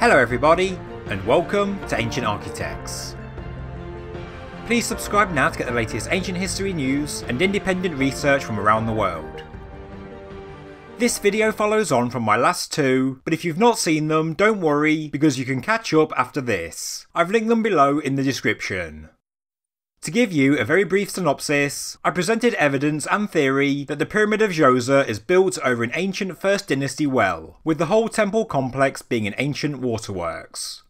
Hello, everybody, and welcome to Ancient Architects. Please subscribe now to get the latest ancient history news and independent research from around the world. This video follows on from my last two, but if you've not seen them, don't worry because you can catch up after this. I've linked them below in the description. To give you a very brief synopsis, I presented evidence and theory that the Pyramid of Djoser is built over an ancient First Dynasty well, with the whole temple complex being an ancient waterworks.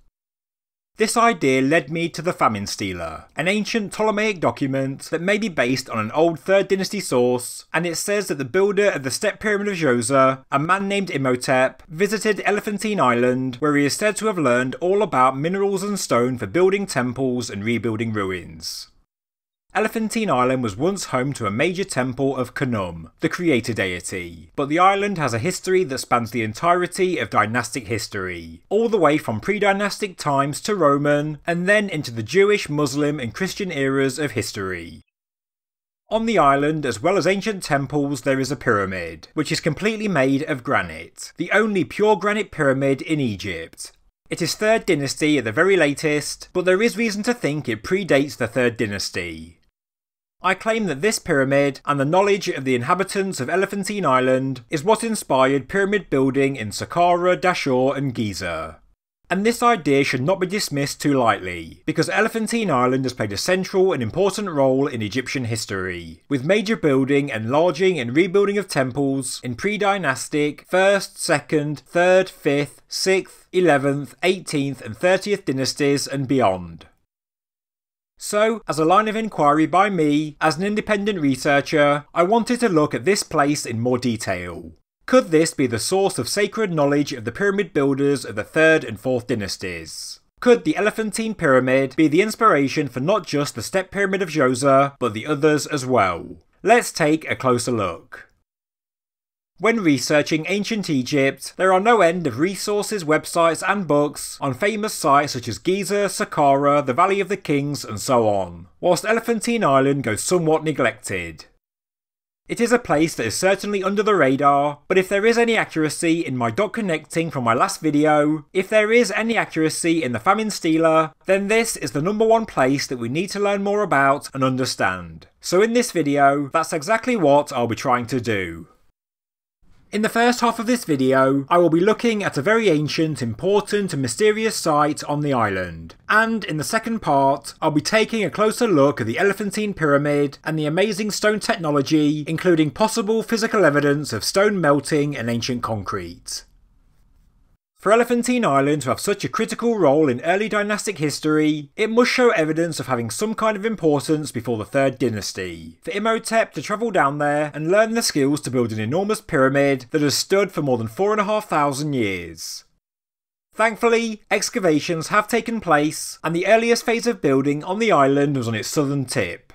This idea led me to the Famine Stela, an ancient Ptolemaic document that may be based on an old 3rd Dynasty source, and it says that the builder of the Step Pyramid of Djoser, a man named Imhotep, visited Elephantine Island, where he is said to have learned all about minerals and stone for building temples and rebuilding ruins. Elephantine Island was once home to a major temple of Khnum, the creator deity, but the island has a history that spans the entirety of dynastic history, all the way from pre-dynastic times to Roman, and then into the Jewish, Muslim and Christian eras of history. On the island, as well as ancient temples, there is a pyramid, which is completely made of granite, the only pure granite pyramid in Egypt, it is 3rd Dynasty at the very latest, but there is reason to think it predates the 3rd Dynasty. I claim that this pyramid, and the knowledge of the inhabitants of Elephantine Island, is what inspired pyramid building in Saqqara, Dashur, and Giza. And this idea should not be dismissed too lightly, because Elephantine Island has played a central and important role in Egyptian history, with major building, enlarging, and rebuilding of temples in pre dynastic 1st, 2nd, 3rd, 5th, 6th, 11th, 18th, and 30th dynasties and beyond. So, as a line of inquiry by me, as an independent researcher, I wanted to look at this place in more detail. Could this be the source of sacred knowledge of the pyramid builders of the 3rd and 4th dynasties? Could the Elephantine Pyramid be the inspiration for not just the Step Pyramid of Djoser, but the others as well? Let's take a closer look. When researching ancient Egypt, there are no end of resources, websites, and books on famous sites such as Giza, Saqqara, the Valley of the Kings, and so on, whilst Elephantine Island goes somewhat neglected. It is a place that is certainly under the radar, but if there is any accuracy in my dot connecting from my last video, if there is any accuracy in the Famine Stela, then this is the number one place that we need to learn more about and understand. So in this video, that's exactly what I'll be trying to do. In the first half of this video, I will be looking at a very ancient, important and mysterious site on the island. And in the second part, I'll be taking a closer look at the Elephantine Pyramid and the amazing stone technology, including possible physical evidence of stone melting and ancient concrete. For Elephantine Island to have such a critical role in early dynastic history, it must show evidence of having some kind of importance before the 3rd dynasty. For Imhotep to travel down there and learn the skills to build an enormous pyramid that has stood for more than 4,500 years. Thankfully, excavations have taken place, and the earliest phase of building on the island was on its southern tip.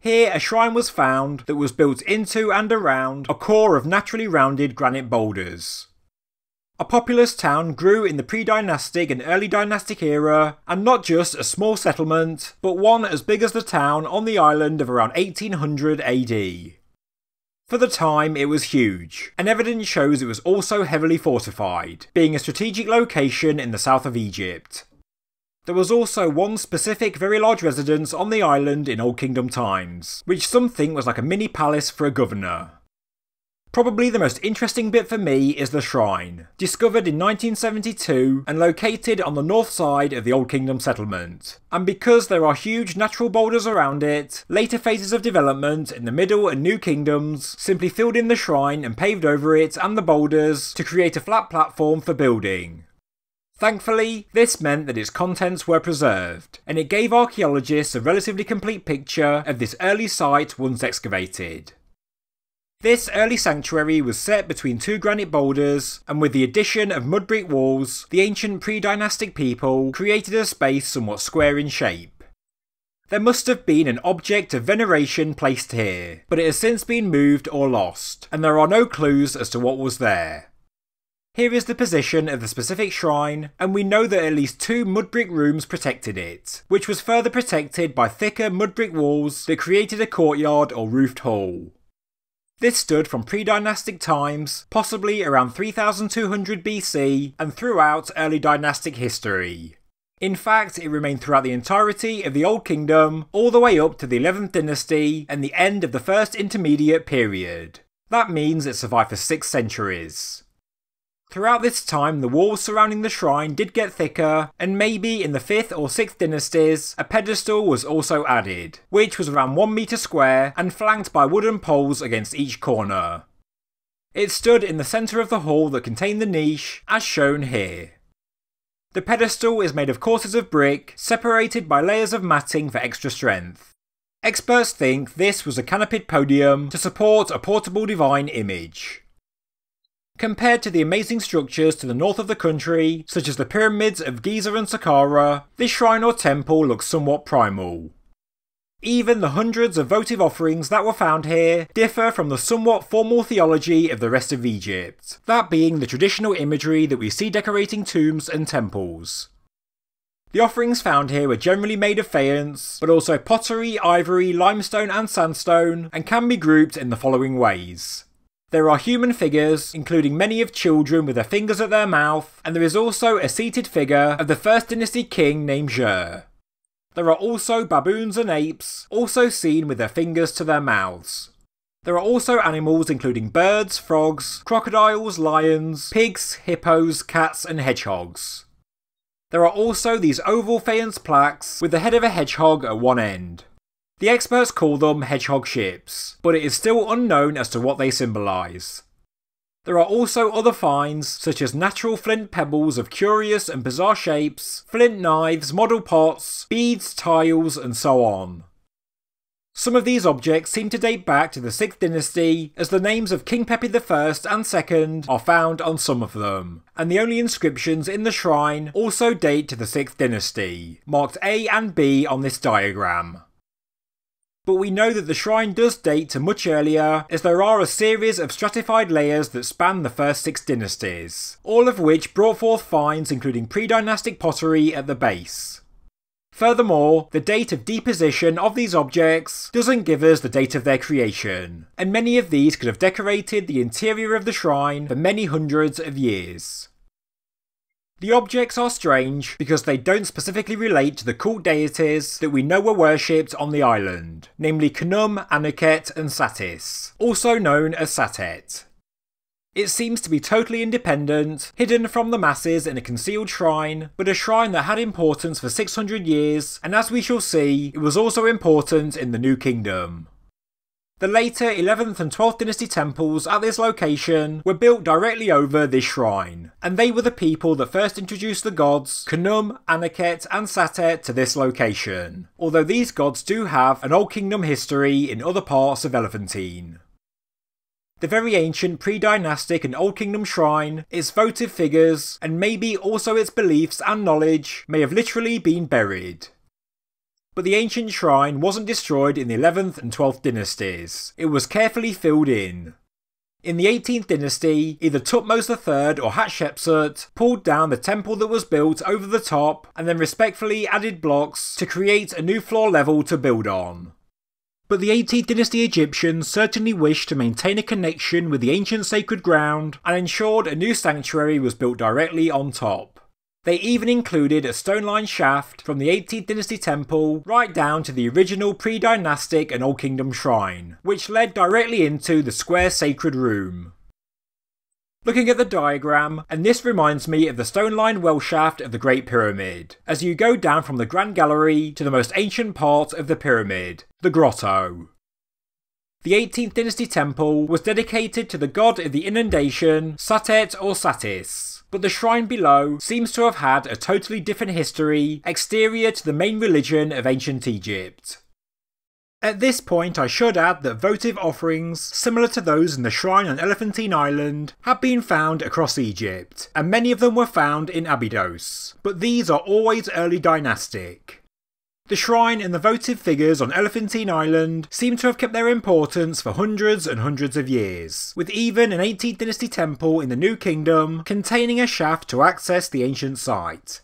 Here, a shrine was found that was built into and around a core of naturally rounded granite boulders. A populous town grew in the pre-dynastic and early dynastic era, and not just a small settlement, but one as big as the town on the island of around 1800 AD. For the time, it was huge, and evidence shows it was also heavily fortified, being a strategic location in the south of Egypt. There was also one specific very large residence on the island in Old Kingdom times, which some think was like a mini palace for a governor. Probably the most interesting bit for me is the shrine, discovered in 1972 and located on the north side of the Old Kingdom settlement. And because there are huge natural boulders around it, later phases of development in the Middle and New Kingdoms simply filled in the shrine and paved over it and the boulders to create a flat platform for building. Thankfully, this meant that its contents were preserved, and it gave archaeologists a relatively complete picture of this early site once excavated. This early sanctuary was set between two granite boulders, and with the addition of mud brick walls, the ancient pre dynastic people created a space somewhat square in shape. There must have been an object of veneration placed here, but it has since been moved or lost, and there are no clues as to what was there. Here is the position of the specific shrine, and we know that at least two mud brick rooms protected it, which was further protected by thicker mud brick walls that created a courtyard or roofed hall. This stood from pre-dynastic times, possibly around 3200 BC, and throughout early dynastic history. In fact, it remained throughout the entirety of the Old Kingdom, all the way up to the 11th dynasty and the end of the First Intermediate period. That means it survived for six centuries. Throughout this time, the walls surrounding the shrine did get thicker, and maybe in the 5th or 6th dynasties, a pedestal was also added, which was around 1 metre square and flanked by wooden poles against each corner. It stood in the centre of the hall that contained the niche, as shown here. The pedestal is made of courses of brick, separated by layers of matting for extra strength. Experts think this was a canopied podium to support a portable divine image. Compared to the amazing structures to the north of the country, such as the pyramids of Giza and Saqqara, this shrine or temple looks somewhat primal. Even the hundreds of votive offerings that were found here differ from the somewhat formal theology of the rest of Egypt, that being the traditional imagery that we see decorating tombs and temples. The offerings found here were generally made of faience, but also pottery, ivory, limestone, and sandstone, and can be grouped in the following ways. There are human figures, including many of children with their fingers at their mouth, and there is also a seated figure of the First Dynasty king named Xur. There are also baboons and apes, also seen with their fingers to their mouths. There are also animals including birds, frogs, crocodiles, lions, pigs, hippos, cats, and hedgehogs. There are also these oval faience plaques with the head of a hedgehog at one end. The experts call them hedgehog ships, but it is still unknown as to what they symbolise. There are also other finds, such as natural flint pebbles of curious and bizarre shapes, flint knives, model pots, beads, tiles, and so on. Some of these objects seem to date back to the 6th dynasty, as the names of King Pepi I and II are found on some of them, and the only inscriptions in the shrine also date to the 6th dynasty, marked A and B on this diagram but we know that the shrine does date to much earlier, as there are a series of stratified layers that span the first six dynasties, all of which brought forth finds including pre-dynastic pottery at the base. Furthermore, the date of deposition of these objects doesn't give us the date of their creation, and many of these could have decorated the interior of the shrine for many hundreds of years. The objects are strange because they don't specifically relate to the cult deities that we know were worshipped on the island, namely Khnum, Anuket, and Satis, also known as Satet. It seems to be totally independent, hidden from the masses in a concealed shrine, but a shrine that had importance for 600 years, and as we shall see, it was also important in the New Kingdom. The later 11th and 12th dynasty temples at this location were built directly over this shrine, and they were the people that first introduced the gods Khnum, Anuket, and Satet to this location, although these gods do have an Old Kingdom history in other parts of Elephantine. The very ancient pre-dynastic and Old Kingdom shrine, its votive figures, and maybe also its beliefs and knowledge may have literally been buried, but the ancient shrine wasn't destroyed in the 11th and 12th dynasties, it was carefully filled in. In the 18th dynasty, either Thutmose III or Hatshepsut pulled down the temple that was built over the top and then respectfully added blocks to create a new floor level to build on. But the 18th dynasty Egyptians certainly wished to maintain a connection with the ancient sacred ground and ensured a new sanctuary was built directly on top. They even included a stone lined shaft from the 18th dynasty temple right down to the original pre dynastic and Old Kingdom shrine, which led directly into the square sacred room. Looking at the diagram, and this reminds me of the stone lined well shaft of the Great Pyramid, as you go down from the Grand Gallery to the most ancient part of the pyramid, the grotto. The 18th dynasty temple was dedicated to the god of the inundation, Satet or Satis, but the shrine below seems to have had a totally different history exterior to the main religion of ancient Egypt. At this point, I should add that votive offerings, similar to those in the shrine on Elephantine Island, have been found across Egypt, and many of them were found in Abydos, but these are always early dynastic. The shrine and the votive figures on Elephantine Island seem to have kept their importance for hundreds and hundreds of years, with even an 18th dynasty temple in the New Kingdom containing a shaft to access the ancient site.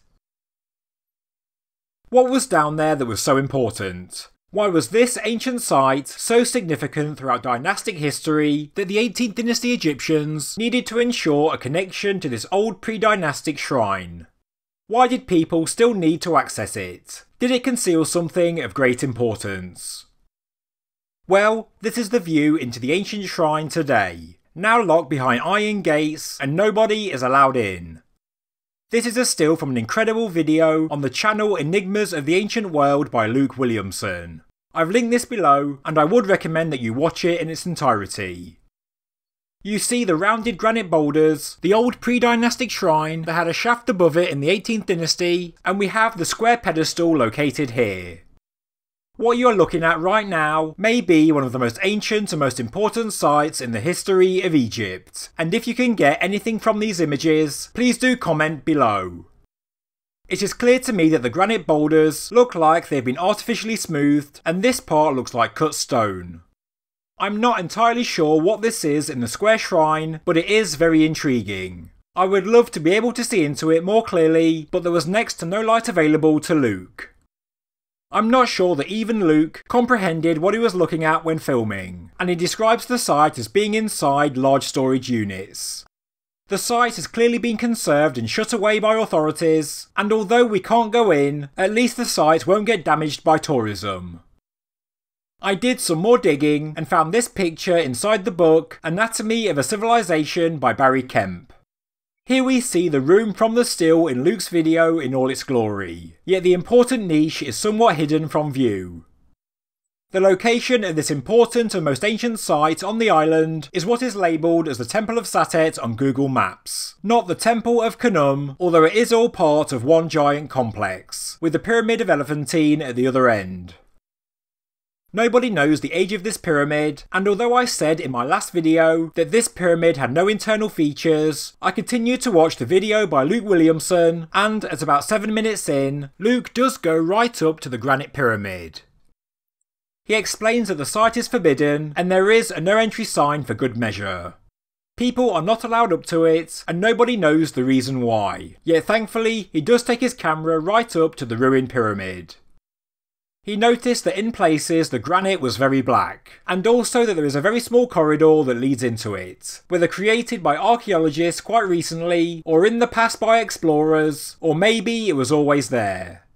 What was down there that was so important? Why was this ancient site so significant throughout dynastic history that the 18th dynasty Egyptians needed to ensure a connection to this old pre dynastic shrine? Why did people still need to access it? Did it conceal something of great importance? Well, this is the view into the ancient shrine today, now locked behind iron gates and nobody is allowed in. This is a still from an incredible video on the channel Enigmas of the Ancient World by Luke Williamson. I've linked this below and I would recommend that you watch it in its entirety. You see the rounded granite boulders, the old pre-dynastic shrine that had a shaft above it in the 18th dynasty, and we have the square pedestal located here. What you are looking at right now may be one of the most ancient and most important sites in the history of Egypt, and if you can get anything from these images, please do comment below. It is clear to me that the granite boulders look like they've been artificially smoothed, and this part looks like cut stone. I'm not entirely sure what this is in the square shrine, but it is very intriguing. I would love to be able to see into it more clearly, but there was next to no light available to Luke. I'm not sure that even Luke comprehended what he was looking at when filming, and he describes the site as being inside large storage units. The site has clearly been conserved and shut away by authorities, and although we can't go in, at least the site won't get damaged by tourism. I did some more digging and found this picture inside the book Anatomy of a Civilization by Barry Kemp. Here we see the room from the still in Luke's video in all its glory, yet the important niche is somewhat hidden from view. The location of this important and most ancient site on the island is what is labelled as the Temple of Satet on Google Maps, not the Temple of Khnum, although it is all part of one giant complex, with the Pyramid of Elephantine at the other end. Nobody knows the age of this pyramid, and although I said in my last video that this pyramid had no internal features, I continued to watch the video by Luke Williamson, and at about 7 minutes in, Luke does go right up to the granite pyramid. He explains that the site is forbidden, and there is a no entry sign for good measure. People are not allowed up to it, and nobody knows the reason why. Yet thankfully, he does take his camera right up to the ruined pyramid. He noticed that in places the granite was very black, and also that there is a very small corridor that leads into it, whether created by archaeologists quite recently, or in the past by explorers, or maybe it was always there.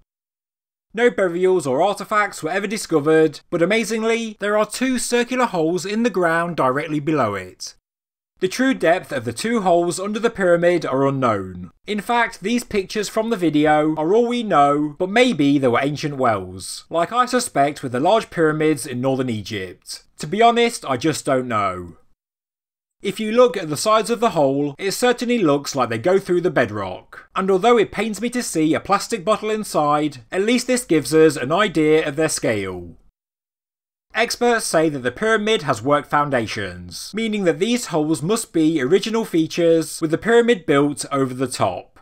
No burials or artifacts were ever discovered, but amazingly, there are two circular holes in the ground directly below it, the true depth of the two holes under the pyramid are unknown. In fact, these pictures from the video are all we know, but maybe they were ancient wells, like I suspect with the large pyramids in northern Egypt. To be honest, I just don't know. If you look at the sides of the hole, it certainly looks like they go through the bedrock. And although it pains me to see a plastic bottle inside, at least this gives us an idea of their scale. Experts say that the pyramid has worked foundations, meaning that these holes must be original features with the pyramid built over the top.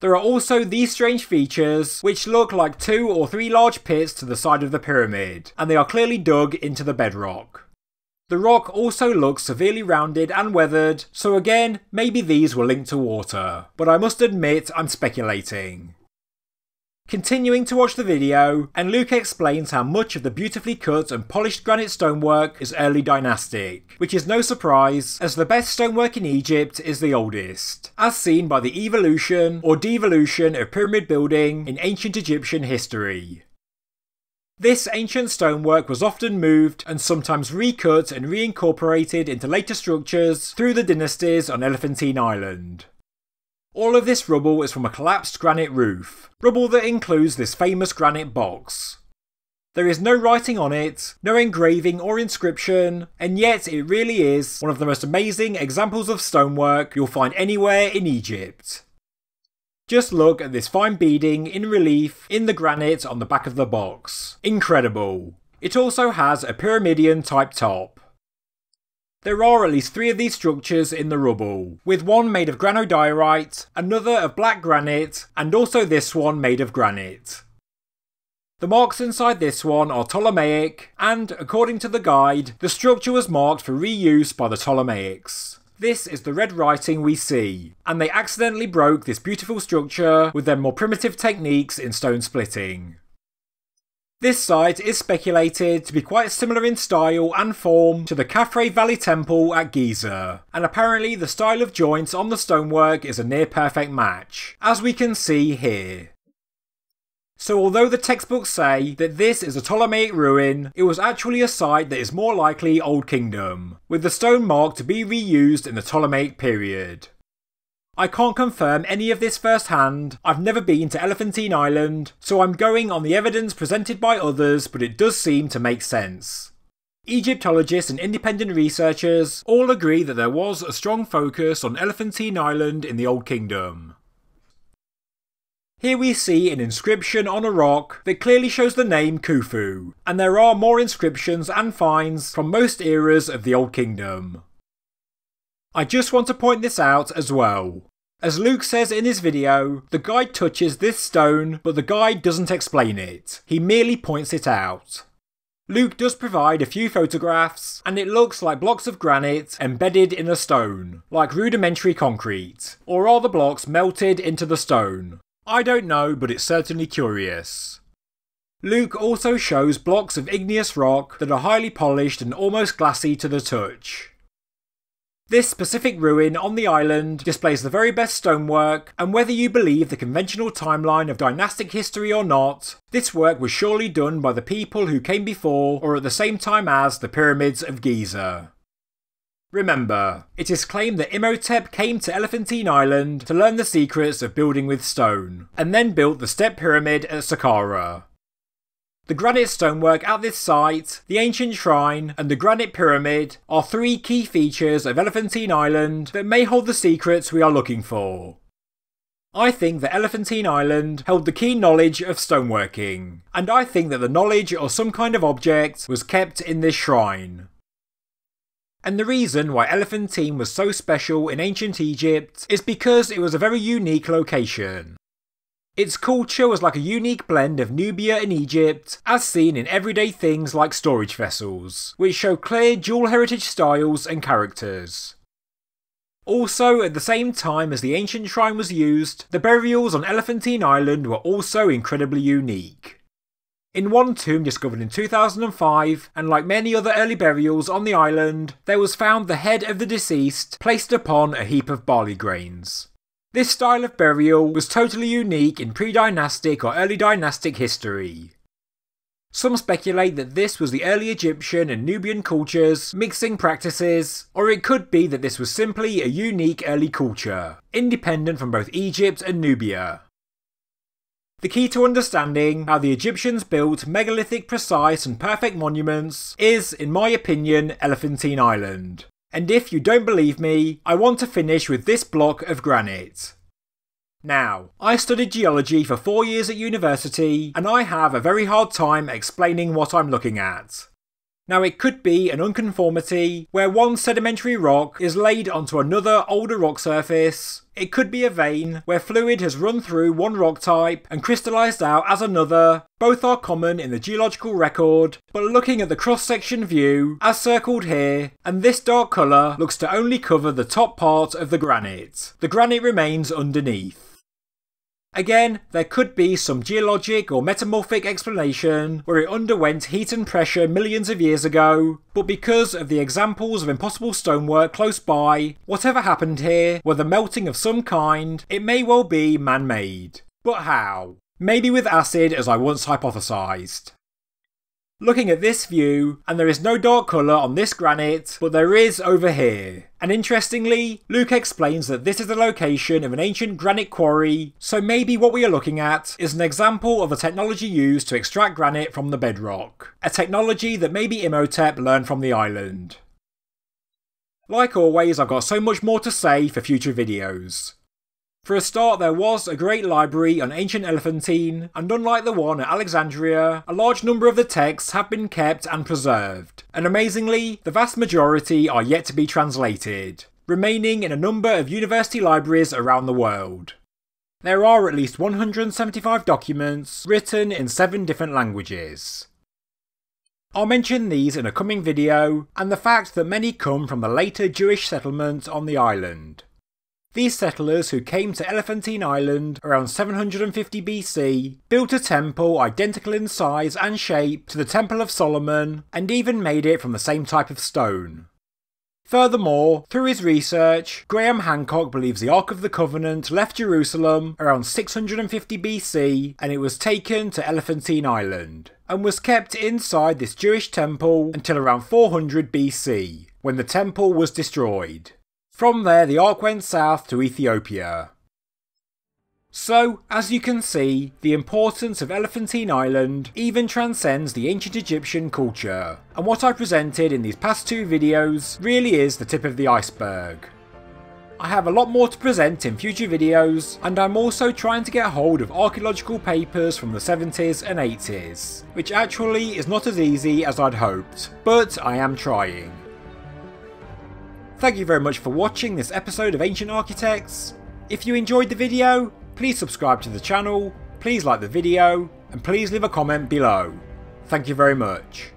There are also these strange features, which look like two or three large pits to the side of the pyramid, and they are clearly dug into the bedrock. The rock also looks severely rounded and weathered, so again, maybe these were linked to water, but I must admit I'm speculating. Continuing to watch the video, and Luke explains how much of the beautifully cut and polished granite stonework is early dynastic, which is no surprise, as the best stonework in Egypt is the oldest, as seen by the evolution or devolution of pyramid building in ancient Egyptian history. This ancient stonework was often moved and sometimes recut and reincorporated into later structures through the dynasties on Elephantine Island. All of this rubble is from a collapsed granite roof, rubble that includes this famous granite box. There is no writing on it, no engraving or inscription, and yet it really is one of the most amazing examples of stonework you'll find anywhere in Egypt. Just look at this fine beading in relief in the granite on the back of the box. Incredible. It also has a pyramidion type top. There are at least three of these structures in the rubble, with one made of granodiorite, another of black granite, and also this one made of granite. The marks inside this one are Ptolemaic, and according to the guide, the structure was marked for reuse by the Ptolemaics. This is the red writing we see, and they accidentally broke this beautiful structure with their more primitive techniques in stone splitting. This site is speculated to be quite similar in style and form to the Khafre Valley Temple at Giza, and apparently the style of joints on the stonework is a near perfect match, as we can see here. So although the textbooks say that this is a Ptolemaic ruin, it was actually a site that is more likely Old Kingdom, with the stone marked to be reused in the Ptolemaic period. I can't confirm any of this firsthand, I've never been to Elephantine Island, so I'm going on the evidence presented by others, but it does seem to make sense. Egyptologists and independent researchers all agree that there was a strong focus on Elephantine Island in the Old Kingdom. Here we see an inscription on a rock that clearly shows the name Khufu, and there are more inscriptions and finds from most eras of the Old Kingdom. I just want to point this out as well. As Luke says in his video, the guide touches this stone, but the guide doesn't explain it. He merely points it out. Luke does provide a few photographs, and it looks like blocks of granite embedded in a stone, like rudimentary concrete, or are the blocks melted into the stone? I don't know, but it's certainly curious. Luke also shows blocks of igneous rock that are highly polished and almost glassy to the touch. This specific ruin on the island displays the very best stonework, and whether you believe the conventional timeline of dynastic history or not, this work was surely done by the people who came before or at the same time as the pyramids of Giza. Remember, it is claimed that Imhotep came to Elephantine Island to learn the secrets of building with stone, and then built the Step Pyramid at Saqqara. The granite stonework at this site, the ancient shrine, and the granite pyramid are three key features of Elephantine Island that may hold the secrets we are looking for. I think that Elephantine Island held the key knowledge of stoneworking, and I think that the knowledge of some kind of object was kept in this shrine. And the reason why Elephantine was so special in ancient Egypt is because it was a very unique location. Its culture was like a unique blend of Nubia and Egypt, as seen in everyday things like storage vessels, which show clear dual heritage styles and characters. Also, at the same time as the ancient shrine was used, the burials on Elephantine Island were also incredibly unique. In one tomb discovered in 2005, and like many other early burials on the island, there was found the head of the deceased placed upon a heap of barley grains. This style of burial was totally unique in pre-dynastic or early dynastic history. Some speculate that this was the early Egyptian and Nubian cultures mixing practices, or it could be that this was simply a unique early culture, independent from both Egypt and Nubia. The key to understanding how the Egyptians built megalithic, precise, and perfect monuments is, in my opinion, Elephantine Island. And if you don't believe me, I want to finish with this block of granite. Now, I studied geology for four years at university, and I have a very hard time explaining what I'm looking at. Now, it could be an unconformity where one sedimentary rock is laid onto another older rock surface. It could be a vein where fluid has run through one rock type and crystallised out as another. Both are common in the geological record, but looking at the cross section view, as circled here, and this dark colour looks to only cover the top part of the granite. The granite remains underneath. Again, there could be some geologic or metamorphic explanation where it underwent heat and pressure millions of years ago, but because of the examples of impossible stonework close by, whatever happened here, whether melting of some kind, it may well be man-made. But how? Maybe with acid as I once hypothesised. Looking at this view, and there is no dark colour on this granite, but there is over here. And interestingly, Luke explains that this is the location of an ancient granite quarry, so maybe what we are looking at is an example of the technology used to extract granite from the bedrock. A technology that maybe Imhotep learned from the island. Like always, I've got so much more to say for future videos. For a start, there was a great library on ancient Elephantine, and unlike the one at Alexandria, a large number of the texts have been kept and preserved, and amazingly, the vast majority are yet to be translated, remaining in a number of university libraries around the world. There are at least 175 documents written in seven different languages. I'll mention these in a coming video, and the fact that many come from the later Jewish settlement on the island. These settlers who came to Elephantine Island around 750 BC built a temple identical in size and shape to the Temple of Solomon and even made it from the same type of stone. Furthermore, through his research, Graham Hancock believes the Ark of the Covenant left Jerusalem around 650 BC and it was taken to Elephantine Island, and was kept inside this Jewish temple until around 400 BC, when the temple was destroyed. From there, the ark went south to Ethiopia. So, as you can see, the importance of Elephantine Island even transcends the ancient Egyptian culture, and what I presented in these past two videos really is the tip of the iceberg. I have a lot more to present in future videos, and I'm also trying to get hold of archaeological papers from the 70s and 80s, which actually is not as easy as I'd hoped, but I am trying. Thank you very much for watching this episode of Ancient Architects. If you enjoyed the video, please subscribe to the channel, please like the video, and please leave a comment below. Thank you very much.